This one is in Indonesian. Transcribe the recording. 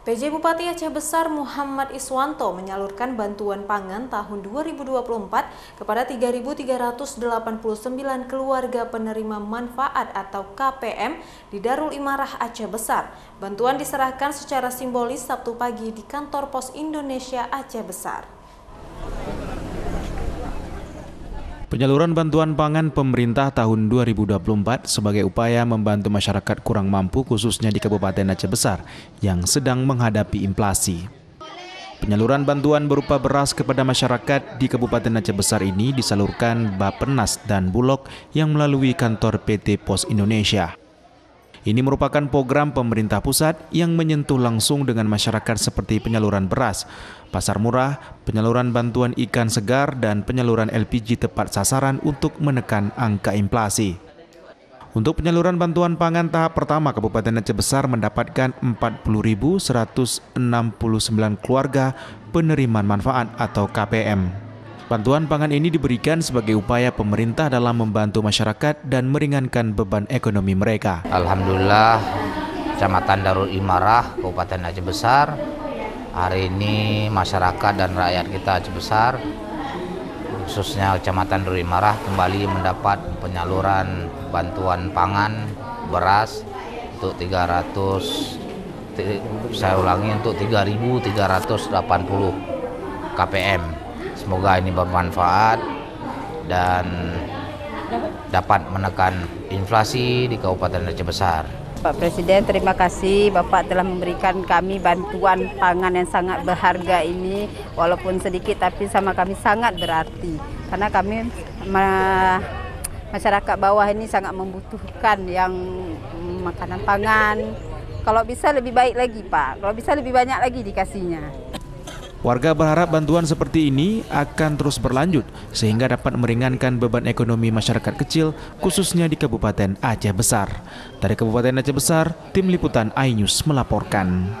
PJ Bupati Aceh Besar Muhammad Iswanto menyalurkan bantuan pangan tahun 2024 kepada 3.389 keluarga penerima manfaat atau KPM di Darul Imarah Aceh Besar. Bantuan diserahkan secara simbolis Sabtu pagi di kantor Pos Indonesia Aceh Besar. Penyaluran bantuan pangan pemerintah tahun 2024 sebagai upaya membantu masyarakat kurang mampu khususnya di Kabupaten Aceh Besar yang sedang menghadapi inflasi. Penyaluran bantuan berupa beras kepada masyarakat di Kabupaten Aceh Besar ini disalurkan Bapenas dan Bulog yang melalui kantor PT Pos Indonesia. Ini merupakan program pemerintah pusat yang menyentuh langsung dengan masyarakat seperti penyaluran beras, pasar murah, penyaluran bantuan ikan segar, dan penyaluran LPG tepat sasaran untuk menekan angka inflasi. Untuk penyaluran bantuan pangan tahap pertama, Kabupaten Aceh Besar mendapatkan 40.169 keluarga penerimaan manfaat atau KPM. Bantuan pangan ini diberikan sebagai upaya pemerintah dalam membantu masyarakat dan meringankan beban ekonomi mereka. Alhamdulillah, Kecamatan Darul Imarah, Kabupaten Aceh Besar, hari ini masyarakat dan rakyat kita Aceh Besar, khususnya Kecamatan Darul Imarah, kembali mendapat penyaluran bantuan pangan, beras untuk 300 saya ulangi untuk 3.380 KPM. Semoga ini bermanfaat dan dapat menekan inflasi di Kabupaten Aceh Besar. Pak Presiden, terima kasih Bapak telah memberikan kami bantuan pangan yang sangat berharga ini. Walaupun sedikit tapi sama kami sangat berarti. Karena kami masyarakat bawah ini sangat membutuhkan yang makanan pangan. Kalau bisa lebih baik lagi Pak, kalau bisa lebih banyak lagi dikasihnya. Warga berharap bantuan seperti ini akan terus berlanjut sehingga dapat meringankan beban ekonomi masyarakat kecil khususnya di Kabupaten Aceh Besar. Dari Kabupaten Aceh Besar, tim liputan iNews melaporkan.